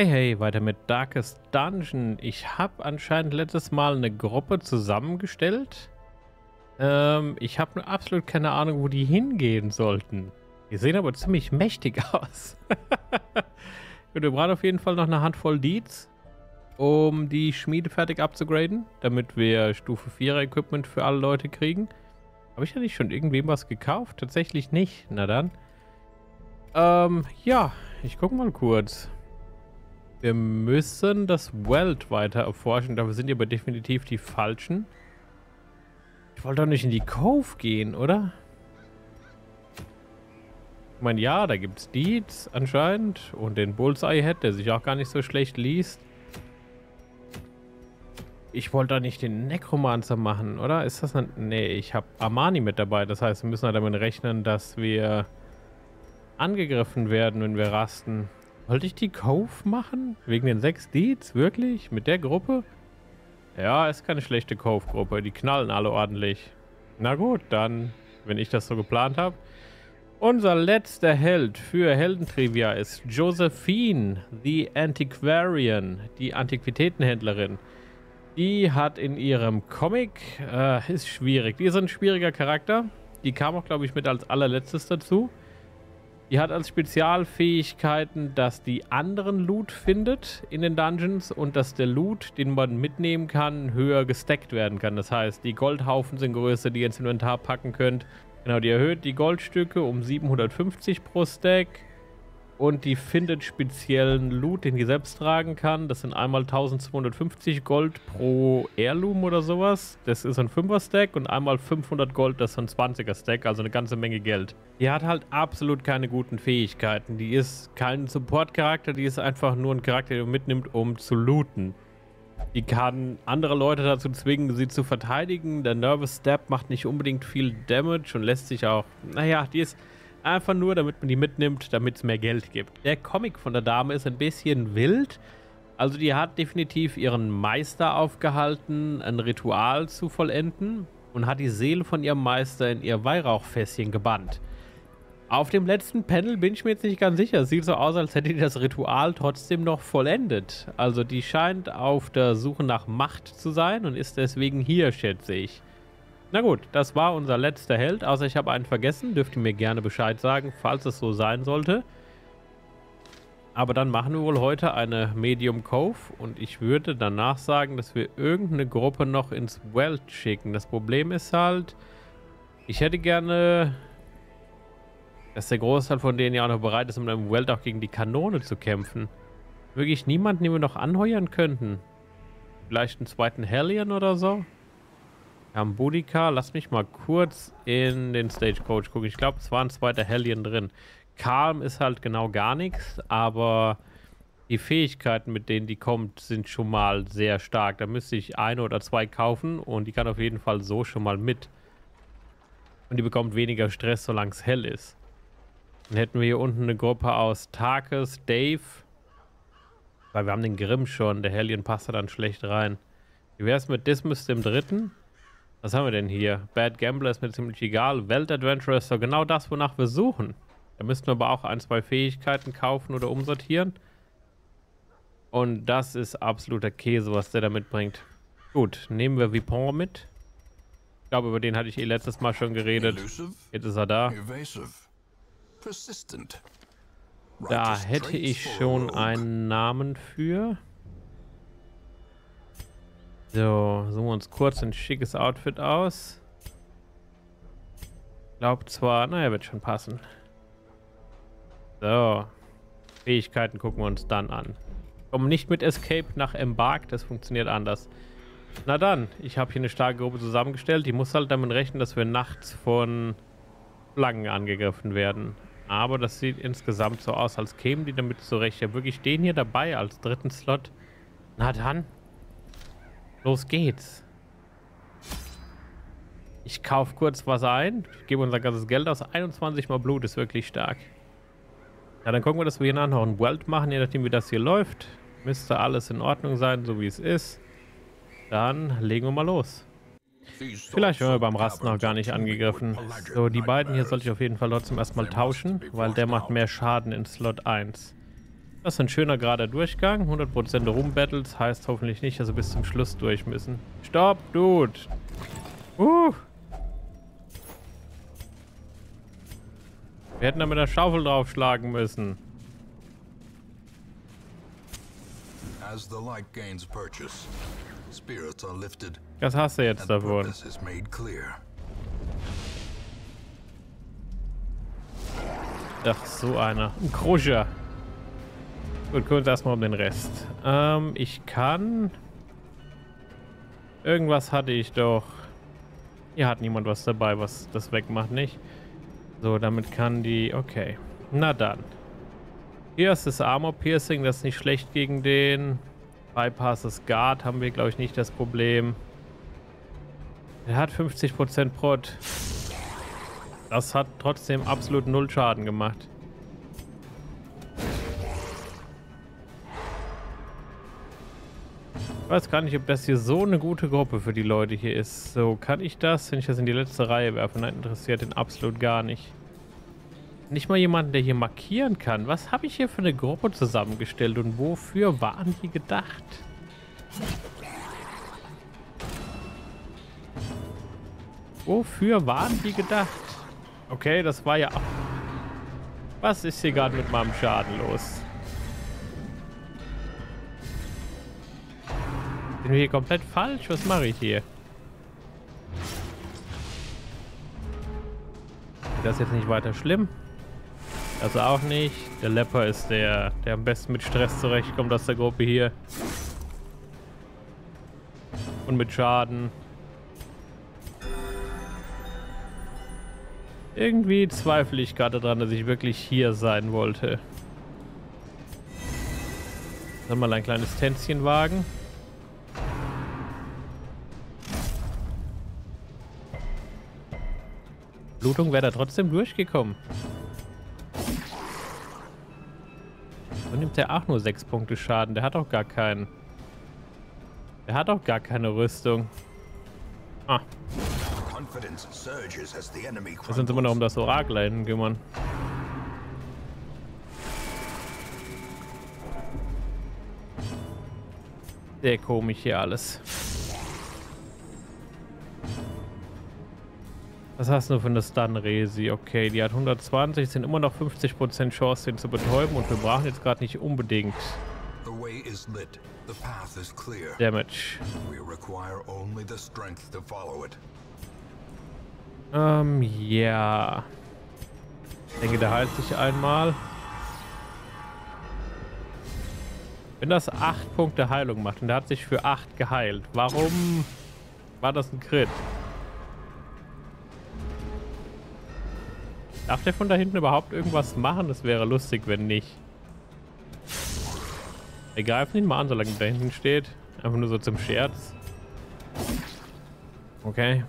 Hey, hey, weiter mit Darkest Dungeon. Ich habe anscheinend letztes Mal eine Gruppe zusammengestellt. Ähm, ich habe absolut keine Ahnung, wo die hingehen sollten. Die sehen aber ziemlich mächtig aus. Gut, wir brauchen auf jeden Fall noch eine Handvoll Deeds, um die Schmiede fertig abzugraden, damit wir Stufe 4 Equipment für alle Leute kriegen. Habe ich ja nicht schon irgendwem was gekauft? Tatsächlich nicht. Na dann. Ähm, ja, ich gucke mal kurz. Wir müssen das Welt weiter erforschen. Dafür sind die aber definitiv die falschen. Ich wollte doch nicht in die Cove gehen, oder? Ich meine, ja, da gibt es Deeds anscheinend. Und den Bullseye-Head, der sich auch gar nicht so schlecht liest. Ich wollte da nicht den Necromancer machen, oder? Ist das ein... Nee, ich habe Armani mit dabei. Das heißt, wir müssen halt damit rechnen, dass wir angegriffen werden, wenn wir rasten. Wollte ich die Cove machen? Wegen den sechs Deeds? Wirklich? Mit der Gruppe? Ja, ist keine schlechte Cove-Gruppe. Die knallen alle ordentlich. Na gut, dann, wenn ich das so geplant habe. Unser letzter Held für Heldentrivia ist Josephine, the Antiquarian, die Antiquitätenhändlerin. Die hat in ihrem Comic, äh, ist schwierig, die ist ein schwieriger Charakter. Die kam auch, glaube ich, mit als allerletztes dazu. Die hat als Spezialfähigkeiten, dass die anderen Loot findet in den Dungeons und dass der Loot, den man mitnehmen kann, höher gestackt werden kann. Das heißt, die Goldhaufen sind größer, die ihr ins Inventar packen könnt. Genau, die erhöht die Goldstücke um 750 pro Stack. Und die findet speziellen Loot, den die selbst tragen kann. Das sind einmal 1250 Gold pro Heirloom oder sowas. Das ist ein 5er Stack. Und einmal 500 Gold, das ist ein 20er Stack. Also eine ganze Menge Geld. Die hat halt absolut keine guten Fähigkeiten. Die ist kein Support-Charakter. Die ist einfach nur ein Charakter, den man mitnimmt, um zu looten. Die kann andere Leute dazu zwingen, sie zu verteidigen. Der Nervous Step macht nicht unbedingt viel Damage und lässt sich auch... Naja, die ist Einfach nur, damit man die mitnimmt, damit es mehr Geld gibt. Der Comic von der Dame ist ein bisschen wild. Also die hat definitiv ihren Meister aufgehalten, ein Ritual zu vollenden und hat die Seele von ihrem Meister in ihr Weihrauchfässchen gebannt. Auf dem letzten Panel bin ich mir jetzt nicht ganz sicher. Sieht so aus, als hätte die das Ritual trotzdem noch vollendet. Also die scheint auf der Suche nach Macht zu sein und ist deswegen hier, schätze ich. Na gut, das war unser letzter Held. Außer ich habe einen vergessen. Dürft ihr mir gerne Bescheid sagen, falls es so sein sollte. Aber dann machen wir wohl heute eine Medium Cove. Und ich würde danach sagen, dass wir irgendeine Gruppe noch ins Welt schicken. Das Problem ist halt, ich hätte gerne, dass der Großteil von denen ja auch noch bereit ist, um im Welt auch gegen die Kanone zu kämpfen. Wirklich niemanden, den wir noch anheuern könnten. Vielleicht einen zweiten Hellion oder so? Boudica. Lass mich mal kurz in den Stagecoach gucken. Ich glaube, es war ein zweiter Hellion drin. Calm ist halt genau gar nichts, aber die Fähigkeiten, mit denen die kommt, sind schon mal sehr stark. Da müsste ich eine oder zwei kaufen und die kann auf jeden Fall so schon mal mit. Und die bekommt weniger Stress, solange es hell ist. Dann hätten wir hier unten eine Gruppe aus Tarkus, Dave. Weil wir haben den Grimm schon. Der Hellion passt da dann schlecht rein. Wie wäre es mit Dismiss dem dritten? Was haben wir denn hier? Bad Gambler ist mir ziemlich egal. Weltadventurer ist doch genau das, wonach wir suchen. Da müssten wir aber auch ein, zwei Fähigkeiten kaufen oder umsortieren. Und das ist absoluter Käse, was der da mitbringt. Gut, nehmen wir Vipon mit. Ich glaube, über den hatte ich eh letztes Mal schon geredet. Jetzt ist er da. Da hätte ich schon einen Namen für. So, suchen wir uns kurz ein schickes Outfit aus. Glaubt zwar, naja, wird schon passen. So. Fähigkeiten gucken wir uns dann an. Kommen nicht mit Escape nach Embark, das funktioniert anders. Na dann, ich habe hier eine starke Gruppe zusammengestellt. Die muss halt damit rechnen, dass wir nachts von Flaggen angegriffen werden. Aber das sieht insgesamt so aus, als kämen die damit zurecht. Ja, wirklich den hier dabei als dritten Slot. Na dann, Los geht's. Ich kaufe kurz was ein. Ich gebe unser ganzes Geld aus. 21 mal Blut ist wirklich stark. Ja, dann gucken wir, dass wir hier nachher noch ein Welt machen, je nachdem wie das hier läuft. Müsste alles in Ordnung sein, so wie es ist. Dann legen wir mal los. Vielleicht werden wir beim Rasten noch gar nicht angegriffen. So, die beiden hier sollte ich auf jeden Fall trotzdem erstmal tauschen, weil der macht mehr Schaden in Slot 1. Das ist ein schöner gerader Durchgang. 100% Room-Battles heißt hoffentlich nicht, dass wir bis zum Schluss durch müssen. Stopp, Dude! Uh! Wir hätten da mit der Schaufel draufschlagen müssen. As the light gains purchase, spirits are lifted. Was hast du jetzt davon? Ach, so einer. Ein Kruscher. Gut, kümmern uns erstmal um den Rest. Ähm, ich kann... Irgendwas hatte ich doch. Hier hat niemand was dabei, was das wegmacht, nicht? So, damit kann die... Okay. Na dann. Hier ist das Armor Piercing, das ist nicht schlecht gegen den. Bypasses Guard haben wir, glaube ich, nicht das Problem. Er hat 50% Prot. Das hat trotzdem absolut null Schaden gemacht. Ich weiß gar nicht, ob das hier so eine gute Gruppe für die Leute hier ist. So, kann ich das, wenn ich das in die letzte Reihe werfe? Nein, interessiert den absolut gar nicht. Nicht mal jemanden, der hier markieren kann. Was habe ich hier für eine Gruppe zusammengestellt und wofür waren die gedacht? Wofür waren die gedacht? Okay, das war ja... Was ist hier gerade mit meinem Schaden los? Wir hier komplett falsch? Was mache ich hier? Das ist jetzt nicht weiter schlimm. Also auch nicht. Der Lepper ist der, der am besten mit Stress zurechtkommt aus der Gruppe hier. Und mit Schaden. Irgendwie zweifle ich gerade daran, dass ich wirklich hier sein wollte. Dann mal ein kleines Tänzchen wagen. Blutung wäre da trotzdem durchgekommen. So nimmt er auch nur 6 Punkte Schaden. Der hat auch gar keinen. Der hat auch gar keine Rüstung. Ah. Wir sind immer noch um das Orakel da hinten kümmern. Sehr komisch hier alles. Was hast du für eine Stun-Resi? Okay, die hat 120, sind immer noch 50% Chance, den zu betäuben und wir brauchen jetzt gerade nicht unbedingt Damage. Ähm, ja. Ich denke, der heilt sich einmal. Wenn das 8 Punkte Heilung macht und der hat sich für 8 geheilt, warum war das ein Crit? Darf der von da hinten überhaupt irgendwas machen? Das wäre lustig, wenn nicht. Er greift nicht mal an, solange er da hinten steht. Einfach nur so zum Scherz. Okay.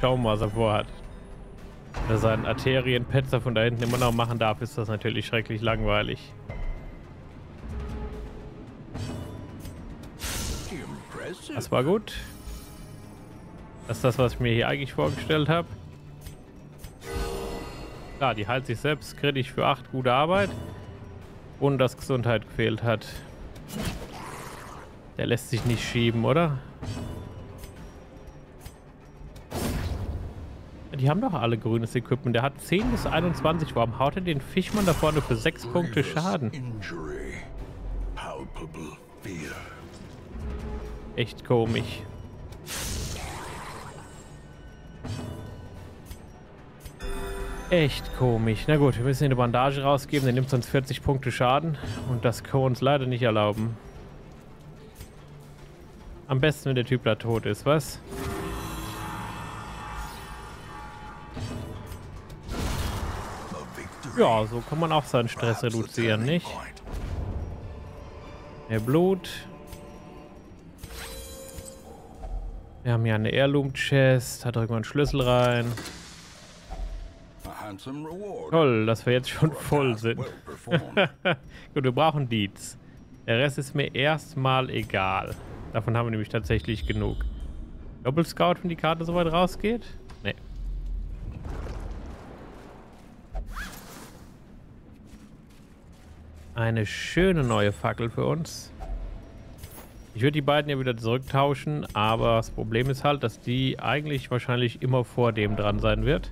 Schauen wir mal, was er vorhat. Wenn er seinen Arterienpetzer von da hinten immer noch machen darf, ist das natürlich schrecklich langweilig. Das war gut. Das ist das, was ich mir hier eigentlich vorgestellt habe. Klar, die heilt sich selbst kritisch für 8 gute Arbeit. Und dass Gesundheit gefehlt hat. Der lässt sich nicht schieben, oder? Die haben doch alle grünes Equipment. Der hat 10 bis 21. Warum haut er den Fischmann da vorne für 6 Punkte Schaden? Echt komisch. Echt komisch. Na gut, wir müssen eine Bandage rausgeben, der nimmt sonst 40 Punkte Schaden. Und das können wir uns leider nicht erlauben. Am besten, wenn der Typ da tot ist, was? Ja, so kann man auch seinen Stress reduzieren, nicht? Mehr Blut. Wir haben hier eine Heirloom-Chest. Hat irgendwann einen Schlüssel rein. Toll, dass wir jetzt schon voll sind. Gut, wir brauchen Deeds. Der Rest ist mir erstmal egal. Davon haben wir nämlich tatsächlich genug. Doppelscout, wenn die Karte so weit rausgeht? Nee. Eine schöne neue Fackel für uns. Ich würde die beiden ja wieder zurücktauschen, aber das Problem ist halt, dass die eigentlich wahrscheinlich immer vor dem dran sein wird.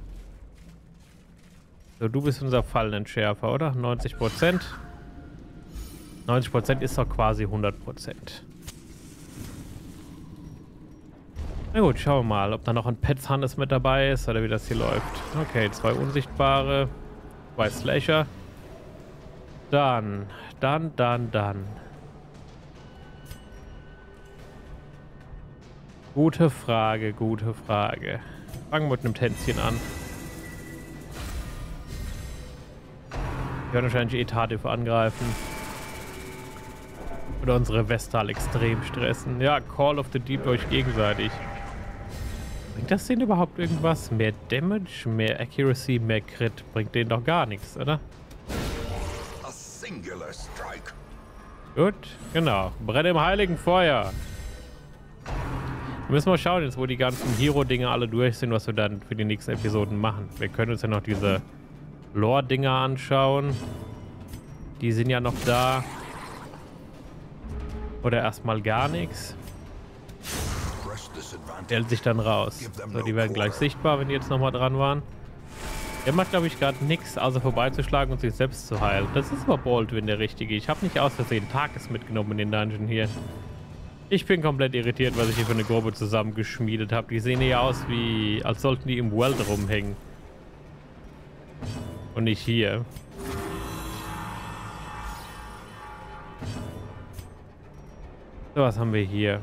So, du bist unser Fallenentschärfer, oder? 90 Prozent. 90 Prozent ist doch quasi 100 Prozent. Na gut, schauen wir mal, ob da noch ein Pets Hannes mit dabei ist oder wie das hier läuft. Okay, zwei unsichtbare, zwei Slasher. Dann, dann, dann, dann. Gute Frage, gute Frage. Fangen wir mit einem Tänzchen an. Wir werden wahrscheinlich Etative angreifen. Oder unsere Vestal extrem stressen. Ja, Call of the Deep euch gegenseitig. Bringt das denen überhaupt irgendwas? Mehr Damage, mehr Accuracy, mehr Crit? Bringt denen doch gar nichts, oder? Gut, genau. Brenne im heiligen Feuer. Wir müssen mal schauen jetzt, wo die ganzen Hero-Dinge alle durch sind, was wir dann für die nächsten Episoden machen. Wir können uns ja noch diese Lore-Dinger anschauen. Die sind ja noch da. Oder erstmal gar nichts. Stellt sich dann raus. So, die werden gleich sichtbar, wenn die jetzt nochmal dran waren. Er macht, glaube ich, gerade nichts, außer vorbeizuschlagen und sich selbst zu heilen. Das ist aber Baldwin der Richtige. Ich habe nicht aus Versehen Tages mitgenommen in den Dungeon hier. Ich bin komplett irritiert, was ich hier für eine Gruppe zusammengeschmiedet habe. Die sehen ja aus wie, als sollten die im World rumhängen. Und nicht hier. So, was haben wir hier?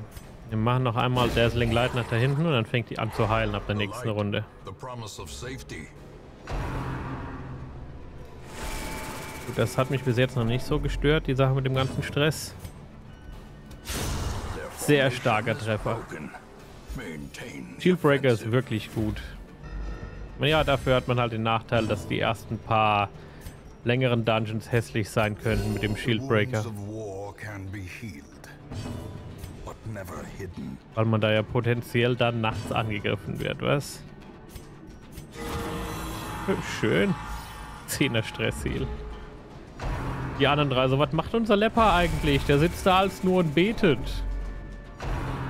Wir machen noch einmal Dazzling Light nach da hinten und dann fängt die an zu heilen ab der nächsten Runde. Gut, das hat mich bis jetzt noch nicht so gestört, die Sache mit dem ganzen Stress. Sehr starker Treffer. Shieldbreaker ist wirklich gut. Ja, dafür hat man halt den Nachteil, dass die ersten paar längeren Dungeons hässlich sein könnten mit dem Shieldbreaker. Weil man da ja potenziell dann nachts angegriffen wird, was? Schön. 10er Stressziel. Die anderen drei, so was macht unser Lepper eigentlich? Der sitzt da als nur und betet.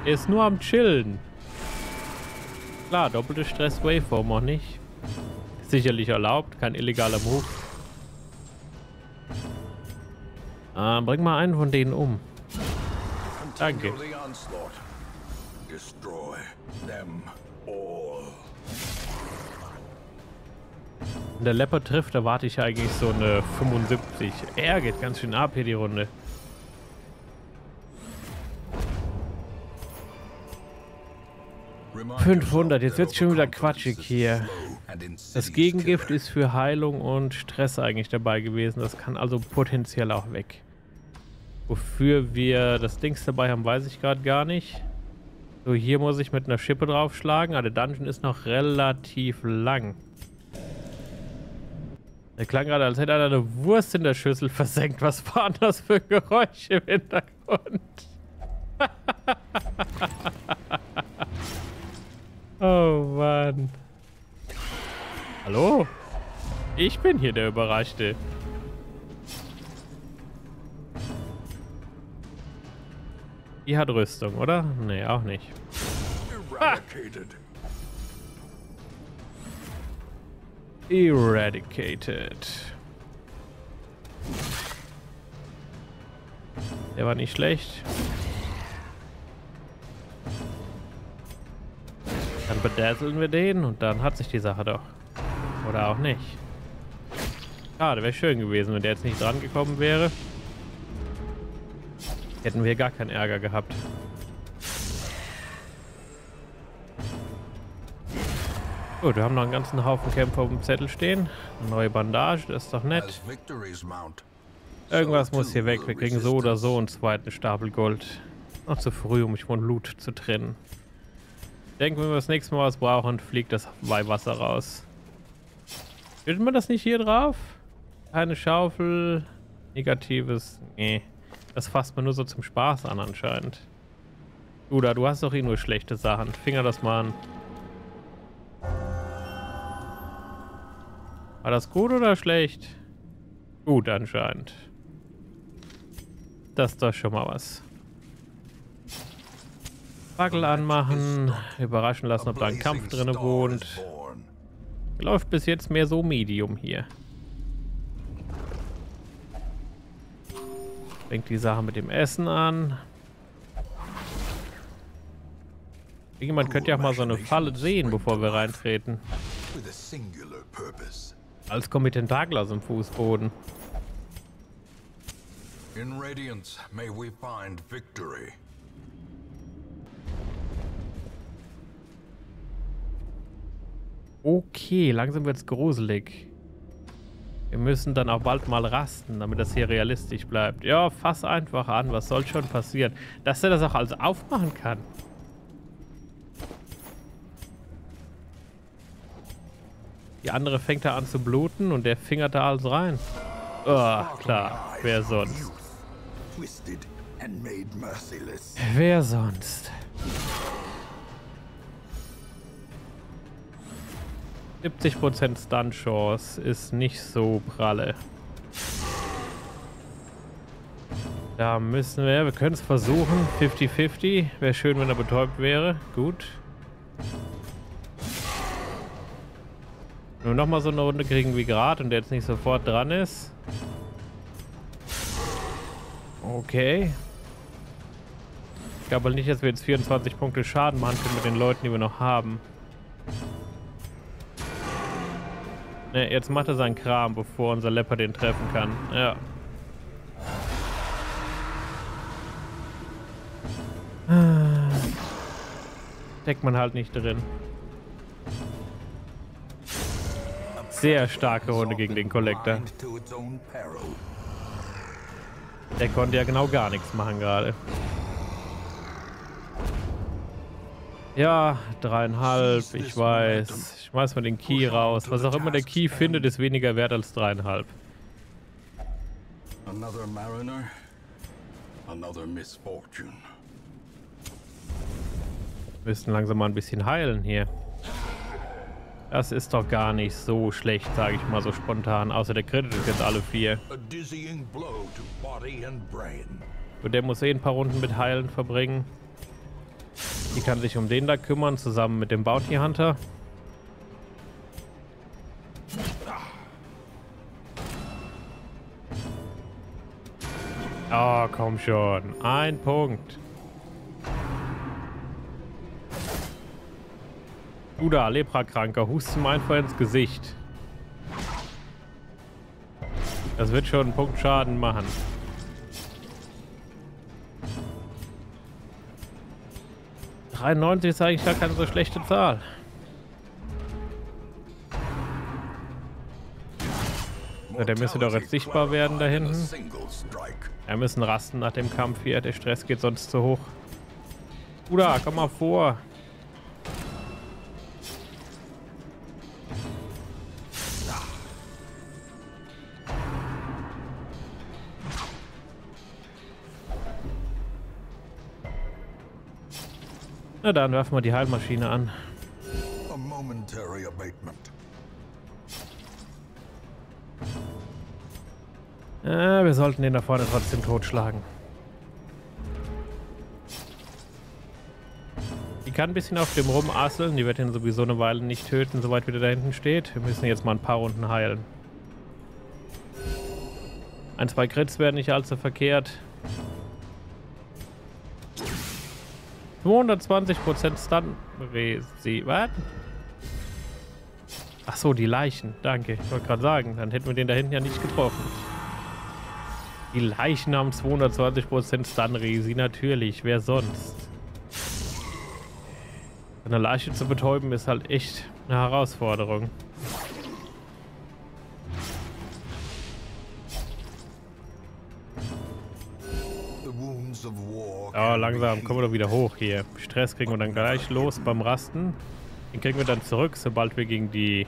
Er ist nur am Chillen. Klar, doppelte Stress-Waveform auch nicht. Sicherlich erlaubt, kein illegaler Move. Ah, bring mal einen von denen um. Danke. Wenn der Leopard trifft, erwarte ich eigentlich so eine 75. Er geht ganz schön ab hier die Runde. 500, jetzt wird es schon wieder quatschig hier. Das Gegengift ist für Heilung und Stress eigentlich dabei gewesen. Das kann also potenziell auch weg. Wofür wir das Dings dabei haben, weiß ich gerade gar nicht. So, hier muss ich mit einer Schippe draufschlagen. Aber der Dungeon ist noch relativ lang. Der klang gerade, als hätte einer eine Wurst in der Schüssel versenkt. Was waren das für Geräusche im Hintergrund? Mann. Hallo? Ich bin hier der Überraschte. Die hat Rüstung, oder? Nee, auch nicht. Eradicated. Ah. Eradicated. Der war nicht schlecht. Bedazzlen wir den und dann hat sich die Sache doch. Oder auch nicht. Schade, wäre schön gewesen, wenn der jetzt nicht dran gekommen wäre. Hätten wir gar keinen Ärger gehabt. Gut, wir haben noch einen ganzen Haufen Kämpfer auf dem Zettel stehen. Eine neue Bandage, das ist doch nett. Irgendwas muss hier weg. Wir kriegen so oder so einen zweiten Stapel Gold. Noch zu früh, um mich von Loot zu trennen denke, wenn wir das nächste Mal was brauchen, fliegt das Weihwasser raus. Findet man das nicht hier drauf? Keine Schaufel. Negatives. Nee. Das fasst man nur so zum Spaß an anscheinend. Oder du hast doch eh nur schlechte Sachen. Finger das mal an. War das gut oder schlecht? Gut anscheinend. Das ist doch schon mal was. Fackel anmachen, überraschen lassen, ob da ein Kampf drin wohnt. Läuft bis jetzt mehr so Medium hier. Fängt die Sache mit dem Essen an. Irgendjemand könnte ja mal so eine Falle sehen, bevor wir reintreten. Als kommt mit Tentakler im Fußboden. In Radiance may we find victory. Okay, langsam wird's gruselig. Wir müssen dann auch bald mal rasten, damit das hier realistisch bleibt. Ja, fass einfach an, was soll schon passieren? Dass er das auch alles aufmachen kann. Die andere fängt da an zu bluten und der fingert da alles rein. Oh, klar. Wer sonst? Wer sonst? 70% Stun-Chance ist nicht so pralle. Da müssen wir, wir können es versuchen. 50-50. Wäre schön, wenn er betäubt wäre. Gut. Nur noch mal so eine Runde kriegen wie gerade und der jetzt nicht sofort dran ist. Okay. Ich glaube nicht, dass wir jetzt 24 Punkte Schaden machen können mit den Leuten, die wir noch haben. Ne, jetzt macht er seinen Kram, bevor unser Leopard den treffen kann. Ja. Steckt man halt nicht drin. Sehr starke Runde gegen den Collector. Der konnte ja genau gar nichts machen gerade. Ja, dreieinhalb, ich weiß. Ich schmeiß mal den Key raus. Was auch immer der Key findet, ist weniger wert als dreieinhalb. Another mariner, another misfortune. Müssten langsam mal ein bisschen heilen hier. Das ist doch gar nicht so schlecht, sage ich mal so spontan. Außer der Credit ist jetzt alle vier. Und der muss eh ein paar Runden mit Heilen verbringen. Die kann sich um den da kümmern, zusammen mit dem Bounty Hunter. Oh, komm schon. Ein Punkt. Du da, Leprakranker, mir einfach ins Gesicht. Das wird schon einen Punkt Schaden machen. 93 ist eigentlich gar keine so schlechte Zahl. Ja, der müsste doch jetzt sichtbar werden da hinten. Wir müssen rasten nach dem Kampf hier. Der Stress geht sonst zu hoch. Bruder, komm mal vor. Na dann werfen wir die Heilmaschine an. Ja, wir sollten den da vorne trotzdem totschlagen. Die kann ein bisschen auf dem rumasseln. Die wird ihn sowieso eine Weile nicht töten, soweit wieder da hinten steht. Wir müssen jetzt mal ein paar Runden heilen. Ein, zwei Crits werden nicht allzu verkehrt. 220% Stun. Resi. Was? Ach so, die Leichen. Danke. Ich wollte gerade sagen, dann hätten wir den da hinten ja nicht getroffen. Die Leichen haben 220% Stun Resi. Natürlich. Wer sonst? Eine Leiche zu betäuben ist halt echt eine Herausforderung. Langsam. Kommen wir doch wieder hoch hier. Stress kriegen wir dann gleich los beim Rasten. Den kriegen wir dann zurück, sobald wir gegen die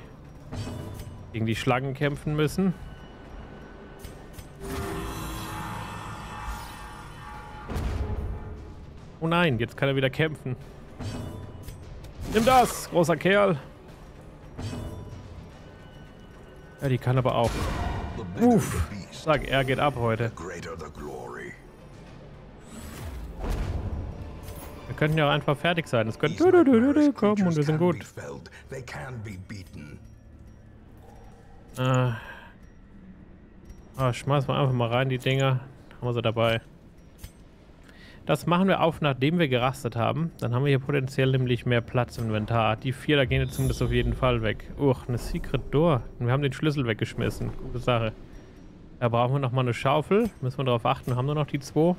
gegen die Schlangen kämpfen müssen. Oh nein, jetzt kann er wieder kämpfen. Nimm das, großer Kerl. Ja, die kann aber auch. Uff. Sag, er geht ab heute. Könnten ja auch einfach fertig sein. Es könnte kommen und wir sind gut. Äh. Oh, schmeißen wir einfach mal rein, die Dinger. Haben wir sie dabei. Das machen wir auf, nachdem wir gerastet haben. Dann haben wir hier potenziell nämlich mehr Platz im Inventar. Die vier, da gehen jetzt zumindest auf jeden Fall weg. Uch, eine Secret Door. Und wir haben den Schlüssel weggeschmissen. Gute Sache. Da brauchen wir nochmal eine Schaufel. Müssen wir darauf achten. Wir haben nur noch die zwei.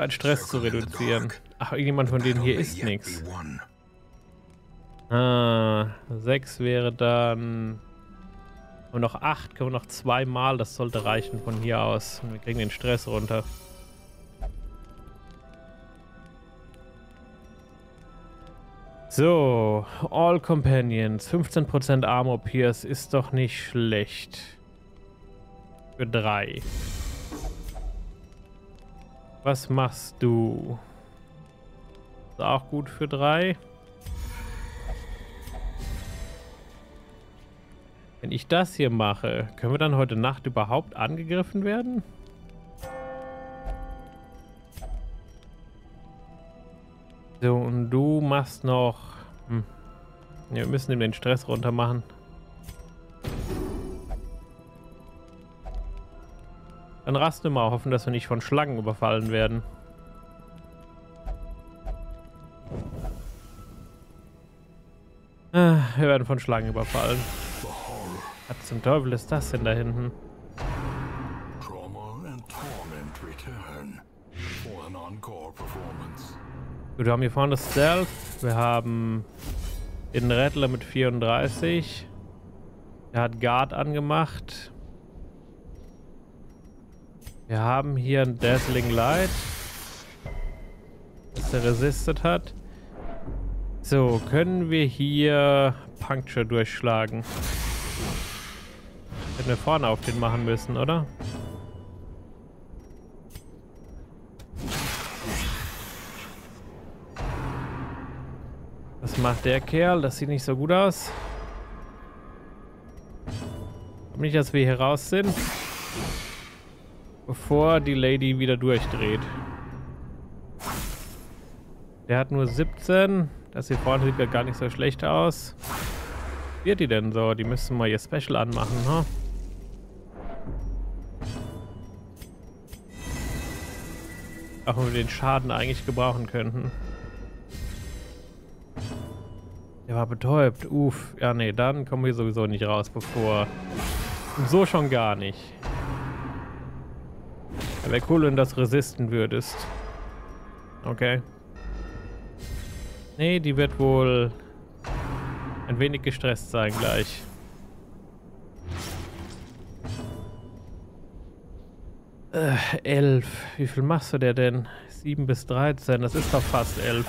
Zeit Stress zu reduzieren. Ach, irgendjemand von denen hier ist nichts. Ah, sechs wäre dann und noch 8 können wir noch zweimal. Das sollte reichen von hier aus. Und wir kriegen den Stress runter. So, All Companions. 15% Armor Pierce ist doch nicht schlecht. Für 3. Was machst du? Ist auch gut für 3. Wenn ich das hier mache, können wir dann heute Nacht überhaupt angegriffen werden? So, und du machst noch... Hm. Wir müssen ihm den Stress runter machen. Dann raste mal, hoffen, dass wir nicht von Schlangen überfallen werden. Ah, wir werden von Schlangen überfallen. Was zum Teufel ist das denn da hinten? Gut, wir haben hier vorne Stealth. Wir haben den Rattler mit 34. Der hat Guard angemacht. Wir haben hier ein Dazzling Light. Das der resistet hat. So, können wir hier Puncture durchschlagen? Hätten wir vorne auf den machen müssen, oder? Was macht der Kerl? Das sieht nicht so gut aus. Nicht, dass wir hier raus sind. Bevor die Lady wieder durchdreht. Der hat nur 17. Das hier vorne sieht ja gar nicht so schlecht aus. Wie wird die denn so? Die müssen mal ihr Special anmachen, ha? Auch wenn wir den Schaden eigentlich gebrauchen könnten. Der war betäubt. Uff. Ja, nee, dann kommen wir sowieso nicht raus, bevor... So schon gar nicht. Ja, Wäre cool, wenn du das resisten würdest. Okay. Nee, die wird wohl ein wenig gestresst sein gleich. Äh, 11. Wie viel machst du der denn? 7 bis 13, das ist doch fast 11.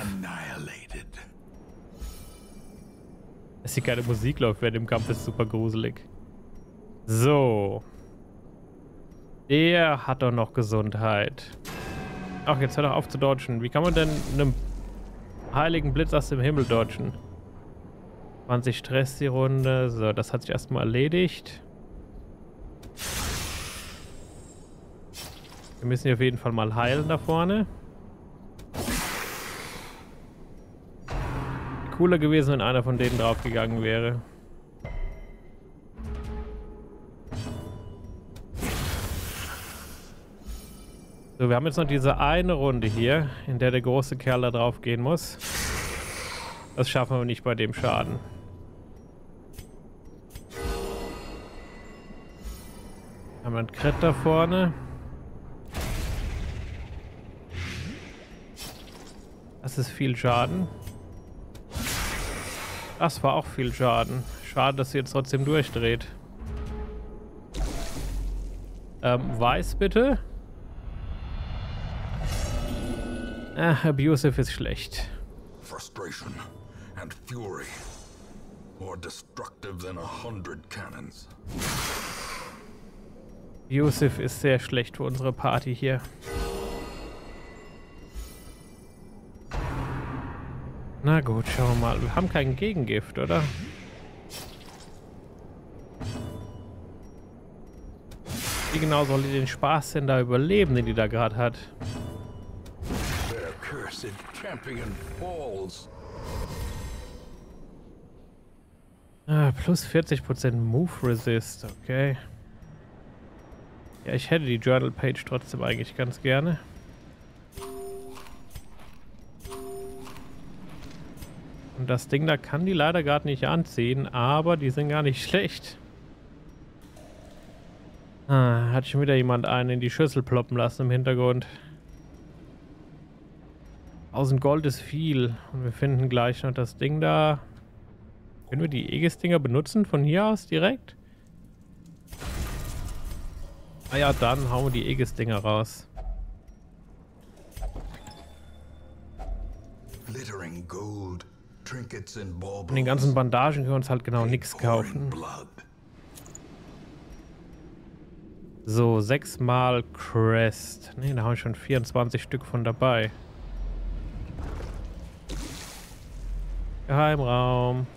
Dass hier keine Musik läuft während dem Kampf ist super gruselig. So. Der hat doch noch Gesundheit. Ach, jetzt hör doch auf zu dodgen. Wie kann man denn einem heiligen Blitz aus dem Himmel dodgen? 20 Stress die Runde. So, das hat sich erstmal erledigt. Wir müssen hier auf jeden Fall mal heilen da vorne. Cooler gewesen, wenn einer von denen draufgegangen wäre. So, wir haben jetzt noch diese eine Runde hier, in der der große Kerl da drauf gehen muss. Das schaffen wir nicht bei dem Schaden. Haben wir einen Crit da vorne. Das ist viel Schaden. Das war auch viel Schaden. Schade, dass sie jetzt trotzdem durchdreht. Ähm, weiß bitte. Ah, abusive ist schlecht. Frustration and fury. More destructive than a hundred cannons. Yusuf ist sehr schlecht für unsere Party hier. Na gut, schauen wir mal. Wir haben kein Gegengift, oder? Wie genau soll die den Spaß denn da überleben, den die da gerade hat? Ah, plus 40% Move Resist, okay. Ja, ich hätte die Journal Page trotzdem eigentlich ganz gerne. Und das Ding da kann die leider gerade nicht anziehen, aber die sind gar nicht schlecht. Ah, hat schon wieder jemand einen in die Schüssel ploppen lassen im Hintergrund. 1000 Gold ist viel. Und wir finden gleich noch das Ding da. Können wir die Aegis-Dinger benutzen von hier aus direkt? Ah ja, dann hauen wir die Aegis-Dinger raus. Von den ganzen Bandagen können wir uns halt genau nichts kaufen. So, sechsmal Crest. Ne, da haben wir schon 24 Stück von dabei. Geheimraum.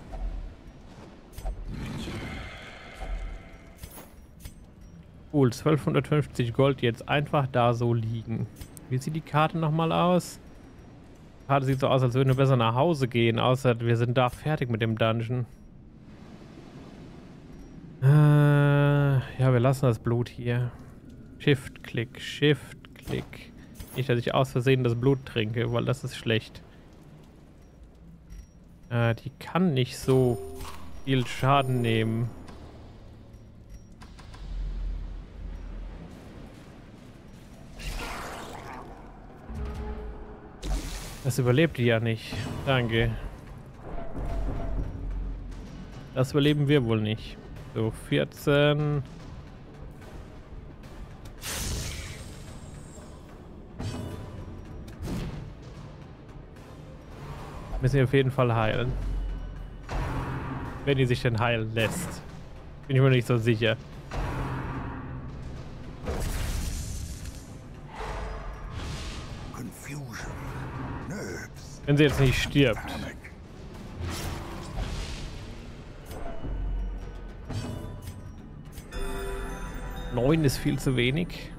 Cool, 1250 Gold jetzt einfach da so liegen. Wie sieht die Karte nochmal aus? Die Karte sieht so aus, als würden wir besser nach Hause gehen, außer wir sind da fertig mit dem Dungeon. Äh, ja, wir lassen das Blut hier. Shift-Klick, Shift-Klick. Nicht, dass ich aus Versehen das Blut trinke, weil das ist schlecht. Äh, die kann nicht so viel Schaden nehmen. Das überlebt die ja nicht. Danke. Das überleben wir wohl nicht. So, 14. Müssen wir auf jeden Fall heilen. Wenn die sich denn heilen lässt. Bin ich mir nicht so sicher. Wenn sie jetzt nicht stirbt. Neun ist viel zu wenig.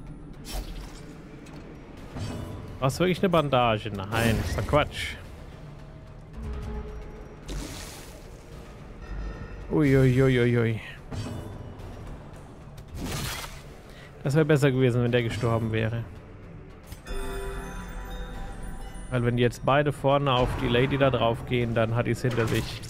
Was wirklich eine Bandage? Nein, das ist doch Quatsch. Uiuiuiui. Ui, ui. Das wäre besser gewesen, wenn der gestorben wäre. Weil wenn die jetzt beide vorne auf die Lady da drauf gehen, dann hat die es hinter sich.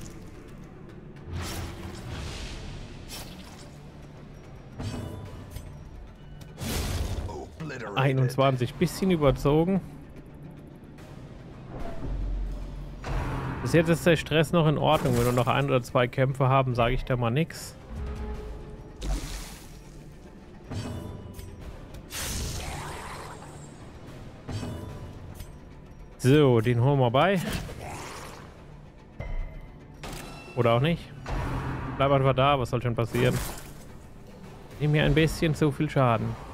21. Bisschen überzogen. Jetzt ist der Stress noch in Ordnung. Wenn wir noch ein oder zwei Kämpfe haben, sage ich da mal nichts. So, den holen wir bei. Oder auch nicht. Bleib einfach da, was soll schon passieren? Nimm mir ein bisschen zu viel Schaden.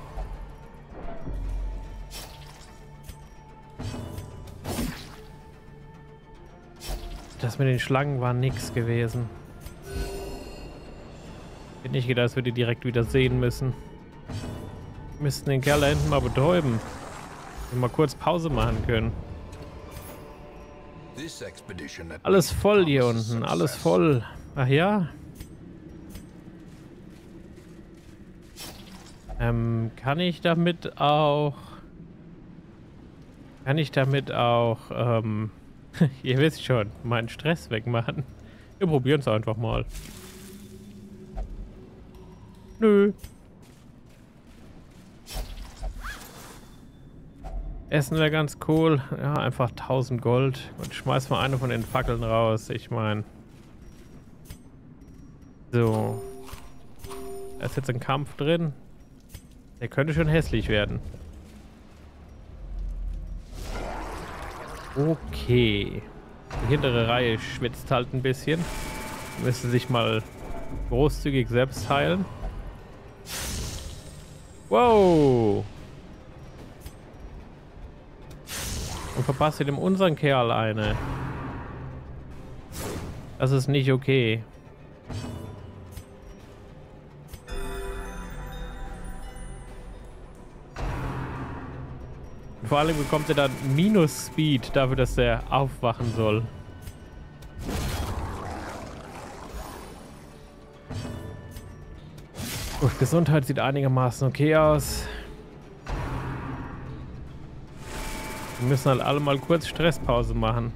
Mit den Schlangen war nix gewesen. Ich hätte nicht gedacht, dass wir die direkt wieder sehen müssen. Wir müssten den Kerl da hinten mal betäuben. Und mal kurz Pause machen können. Alles voll hier unten, alles voll. Ach ja? Ähm, kann ich damit auch... Kann ich damit auch, ähm... Ihr wisst schon, meinen Stress wegmachen. Wir probieren es einfach mal. Nö. Essen wäre ganz cool. Ja, einfach 1000 Gold. Und schmeiß mal eine von den Fackeln raus. Ich meine. So. Da ist jetzt ein Kampf drin. Der könnte schon hässlich werden. Okay. Die hintere Reihe schwitzt halt ein bisschen. Müsste sich mal großzügig selbst heilen. Wow. Und verpasst dem unseren Kerl eine. Das ist nicht okay. Vor allem bekommt er dann Minus Speed dafür, dass er aufwachen soll. Gut, Gesundheit sieht einigermaßen okay aus. Wir müssen halt alle mal kurz Stresspause machen.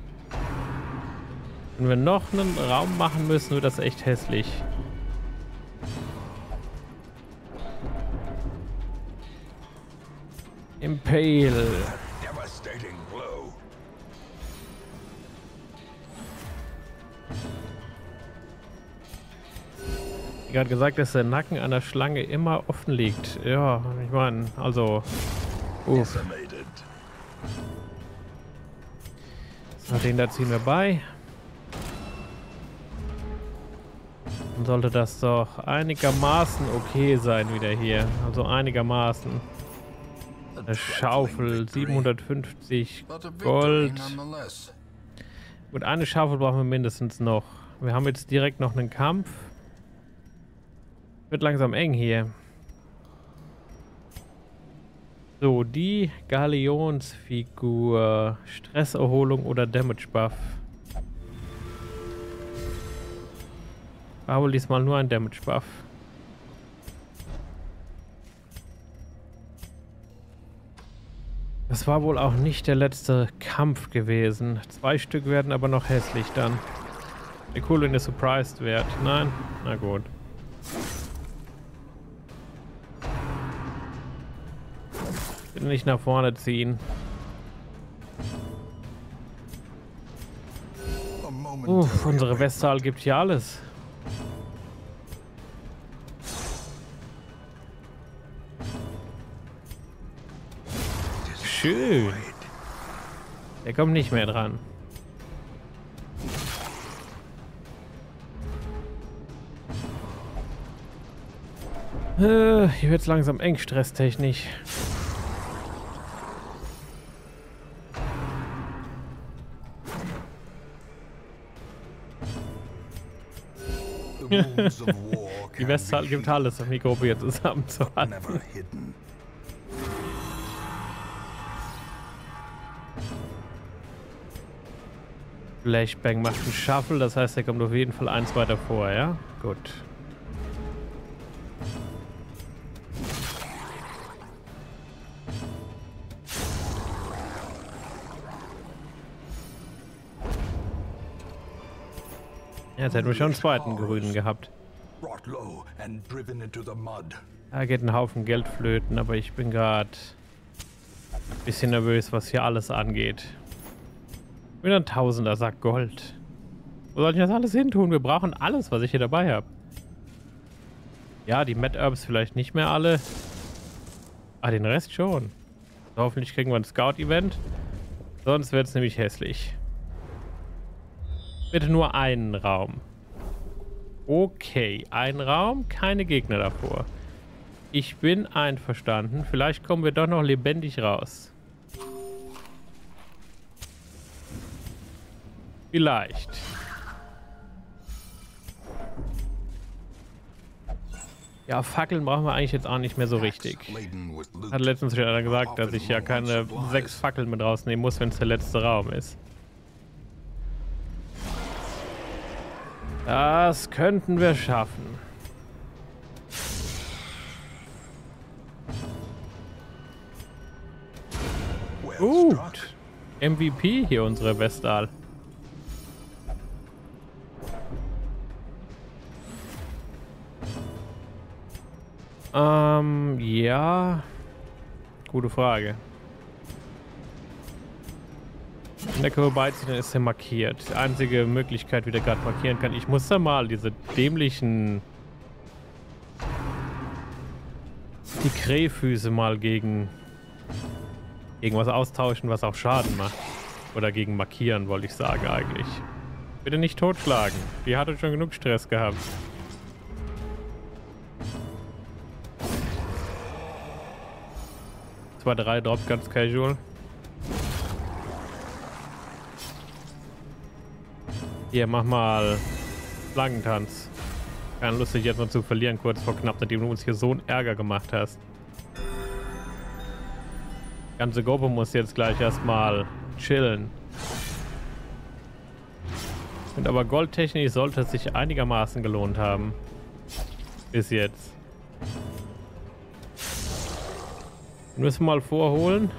Wenn wir noch einen Raum machen müssen, wird das echt hässlich. Impale. gerade gesagt, dass der Nacken einer Schlange immer offen liegt. Ja, ich meine, also... Uff. So, den da ziehen wir bei. Dann sollte das doch einigermaßen okay sein wieder hier. Also einigermaßen. Eine Schaufel, 750 Gold. Gut, eine Schaufel brauchen wir mindestens noch. Wir haben jetzt direkt noch einen Kampf. Wird langsam eng hier. So, die Galionsfigur. Stresserholung oder Damage Buff. War wohl diesmal nur ein Damage Buff. Das war wohl auch nicht der letzte Kampf gewesen. Zwei Stück werden aber noch hässlich dann. Wäre cool, wenn ihr surprised wärt. Nein? Na gut. Bitte nicht nach vorne ziehen. Uff, unsere Westsaal gibt hier alles. Schön. Der kommt nicht mehr dran. Äh, hier wird es langsam eng stresstechnisch. Die Westsaal gibt alles, um die Gruppe hier zusammenzuhalten. Flashbang macht einen Shuffle, das heißt, er kommt auf jeden Fall eins weiter vor, ja? Gut. Jetzt hätten wir schon einen zweiten grünen gehabt. Da geht ein Haufen Geld flöten, aber ich bin gerade ein bisschen nervös, was hier alles angeht. Wieder ein Tausender Sack Gold. Wo soll ich das alles hin tun? Wir brauchen alles, was ich hier dabei habe. Ja, die Mad Herbs vielleicht nicht mehr alle. Ah, den Rest schon. hoffentlich kriegen wir ein Scout-Event. Sonst wird es nämlich hässlich. Bitte nur einen Raum. Okay, ein Raum, keine Gegner davor. Ich bin einverstanden. Vielleicht kommen wir doch noch lebendig raus. Vielleicht. Ja, Fackeln brauchen wir eigentlich jetzt auch nicht mehr so richtig. Hat letztens schon einer gesagt, dass ich ja keine sechs Fackeln mit rausnehmen muss, wenn es der letzte Raum ist. Das könnten wir schaffen. Gut. MVP hier, unsere Vestal. Ähm, ja. Gute Frage. Der beiziehen ist er markiert. Die einzige Möglichkeit, wie der gerade markieren kann. Ich muss da mal diese dämlichen... Die Krähfüße mal gegen... Irgendwas austauschen, was auch Schaden macht. Oder gegen markieren, wollte ich sagen eigentlich. Bitte nicht totschlagen. Die hatte schon genug Stress gehabt. 2-3 droppt ganz casual. Hier, mach mal Flaggentanz. Keine Lust, dich jetzt noch zu verlieren, kurz vor knapp, nachdem du uns hier so einen Ärger gemacht hast. Die ganze Gruppe muss jetzt gleich erstmal chillen. Und aber goldtechnisch sollte es sich einigermaßen gelohnt haben. Bis jetzt. Müssen wir mal vorholen.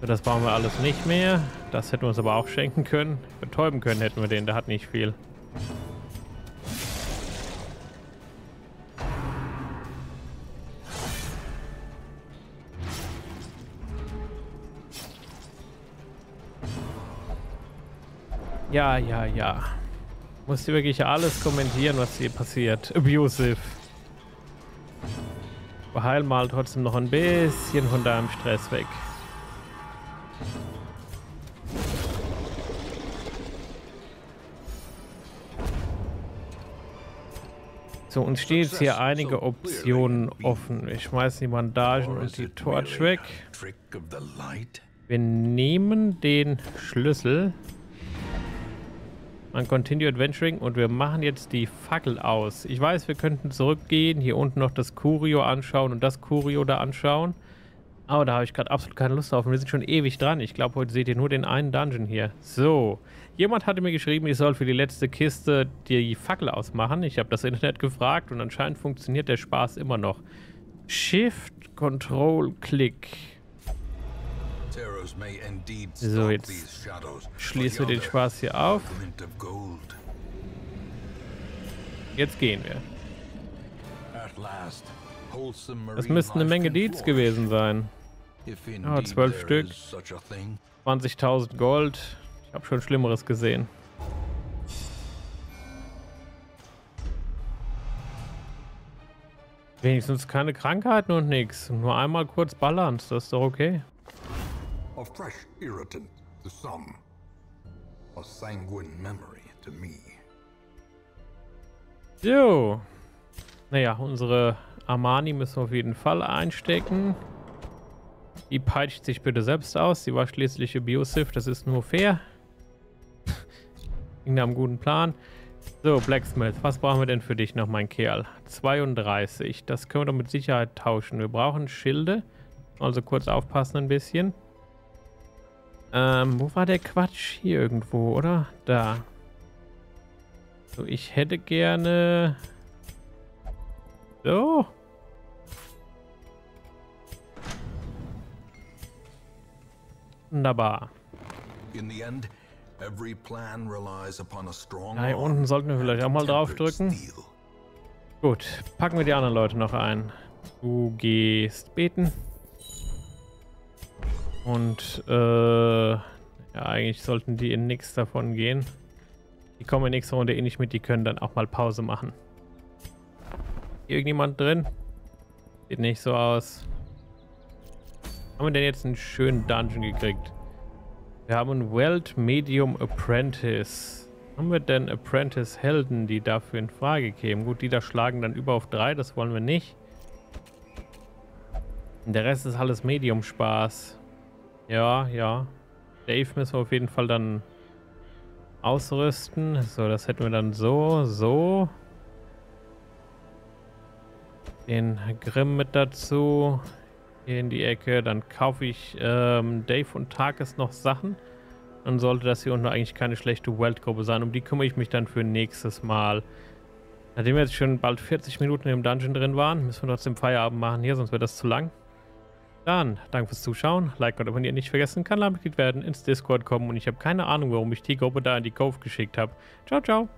Das brauchen wir alles nicht mehr. Das hätten wir uns aber auch schenken können. Betäuben können hätten wir den, der hat nicht viel. Ja, ja, ja. Musst du wirklich alles kommentieren, was hier passiert. Abusive. Beheil mal trotzdem noch ein bisschen von deinem Stress weg. So, uns stehen jetzt hier einige Optionen offen. Ich schmeiße die Bandagen und die Torch weg. Wir nehmen den Schlüssel. Man Continue Adventuring und wir machen jetzt die Fackel aus. Ich weiß, wir könnten zurückgehen, hier unten noch das Curio anschauen und das Curio da anschauen. Aber da habe ich gerade absolut keine Lust drauf und wir sind schon ewig dran. Ich glaube, heute seht ihr nur den einen Dungeon hier. So, jemand hatte mir geschrieben, ich soll für die letzte Kiste die Fackel ausmachen. Ich habe das Internet gefragt und anscheinend funktioniert der Spaß immer noch. Shift, Control, Klick. So, jetzt schließen wir den Spaß hier auf. Jetzt gehen wir. Das müssten eine Menge Deeds gewesen sein. Ah, oh, zwölf Stück. 20.000 Gold. Ich habe schon Schlimmeres gesehen. Wenigstens keine Krankheiten und nichts. Nur einmal kurz Balance, das ist doch okay a fresh irritant to some, a sanguine memory to me. So. Naja, unsere Armani müssen wir auf jeden Fall einstecken. Die peitscht sich bitte selbst aus. Sie war schließlich Biosif, das ist nur fair. Ging da einen guten Plan. So, Blacksmith, was brauchen wir denn für dich noch, mein Kerl? 32. Das können wir doch mit Sicherheit tauschen. Wir brauchen Schilde. Also kurz aufpassen ein bisschen. Ähm, wo war der Quatsch? Hier irgendwo, oder? Da. So, ich hätte gerne... So. Wunderbar. Ja, hier unten sollten wir vielleicht auch mal drauf drücken. Gut, packen wir die anderen Leute noch ein. Du gehst beten. Und äh, ja, eigentlich sollten die in nichts davon gehen. Die kommen in nächster Runde eh nicht mit, die können dann auch mal Pause machen. Irgendjemand drin? Sieht nicht so aus. Haben wir denn jetzt einen schönen Dungeon gekriegt? Wir haben einen Welt Medium Apprentice. Haben wir denn Apprentice-Helden, die dafür in Frage kämen? Gut, die da schlagen dann über auf drei, das wollen wir nicht. Der Rest ist alles Medium-Spaß. Ja, ja. Dave müssen wir auf jeden Fall dann ausrüsten. So, das hätten wir dann so, so. Den Grimm mit dazu. Hier in die Ecke. Dann kaufe ich ähm, Dave und Tarkes noch Sachen. Dann sollte das hier unten eigentlich keine schlechte Weltgruppe sein. Um die kümmere ich mich dann für nächstes Mal. Nachdem wir jetzt schon bald 40 Minuten im Dungeon drin waren, müssen wir trotzdem Feierabend machen hier, sonst wird das zu lang. Dann, danke fürs Zuschauen, Like und abonnieren nicht vergessen, Kanalmitglied werden, ins Discord kommen und ich habe keine Ahnung, warum ich die Gruppe da in die Cove geschickt habe. Ciao, ciao.